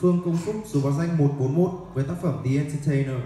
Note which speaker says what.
Speaker 1: Phương Công Phúc dù báo danh 141 với tác phẩm The Entertainer.